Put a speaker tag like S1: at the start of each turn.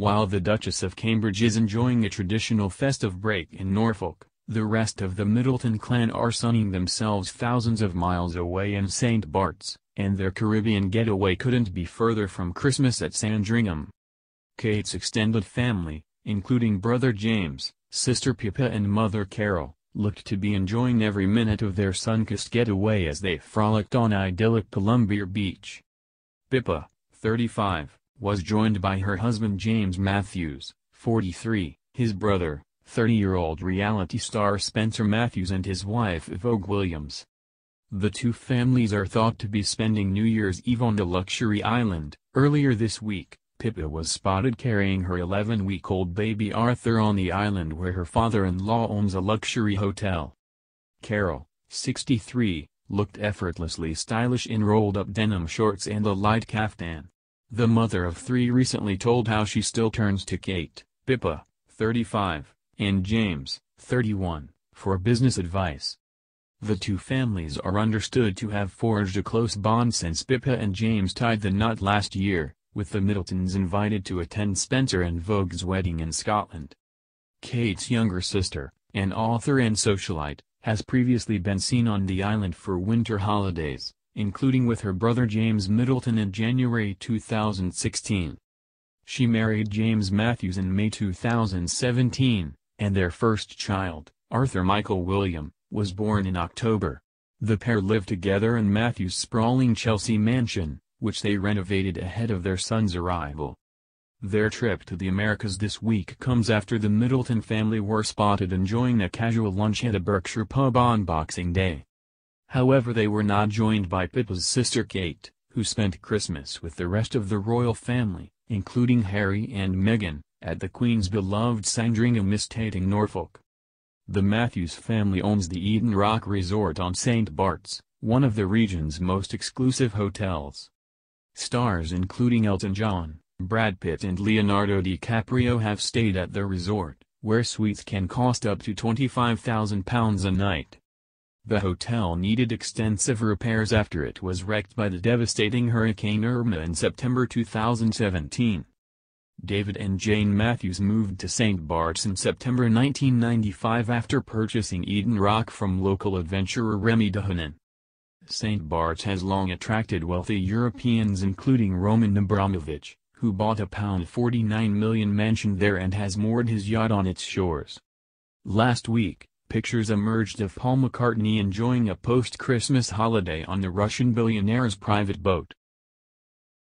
S1: While the Duchess of Cambridge is enjoying a traditional festive break in Norfolk, the rest of the Middleton clan are sunning themselves thousands of miles away in St. Bart's, and their Caribbean getaway couldn't be further from Christmas at Sandringham. Kate's extended family, including brother James, sister Pippa and mother Carol, looked to be enjoying every minute of their sun-kissed getaway as they frolicked on idyllic Colombier Beach. Pippa, 35, was joined by her husband James Matthews, 43, his brother, 30-year-old reality star Spencer Matthews and his wife Vogue Williams. The two families are thought to be spending New Year's Eve on the luxury island. Earlier this week, Pippa was spotted carrying her 11-week-old baby Arthur on the island where her father-in-law owns a luxury hotel. Carol, 63, looked effortlessly stylish in rolled-up denim shorts and a light caftan. The mother of three recently told how she still turns to Kate, Pippa, 35, and James, 31, for business advice. The two families are understood to have forged a close bond since Pippa and James tied the knot last year, with the Middletons invited to attend Spencer and Vogue's wedding in Scotland. Kate's younger sister, an author and socialite, has previously been seen on the island for winter holidays, including with her brother James Middleton in January 2016. She married James Matthews in May 2017, and their first child, Arthur Michael William, was born in October. The pair lived together in Matthews' sprawling Chelsea mansion, which they renovated ahead of their son's arrival. Their trip to the Americas this week comes after the Middleton family were spotted enjoying a casual lunch at a Berkshire pub on Boxing Day. However they were not joined by Pippa's sister Kate, who spent Christmas with the rest of the royal family, including Harry and Meghan, at the Queen's beloved Sandringham estate in Norfolk. The Matthews family owns the Eden Rock Resort on St. Bart's, one of the region's most exclusive hotels. Stars including Elton John, Brad Pitt and Leonardo DiCaprio have stayed at the resort, where suites can cost up to £25,000 a night. The hotel needed extensive repairs after it was wrecked by the devastating Hurricane Irma in September 2017. David and Jane Matthews moved to St. Bart's in September 1995 after purchasing Eden Rock from local adventurer Remy de Haenen. St. Bart's has long attracted wealthy Europeans including Roman Abramovich, who bought a pound £49 million mansion there and has moored his yacht on its shores. Last week, pictures emerged of Paul McCartney enjoying a post-Christmas holiday on the Russian billionaire's private boat.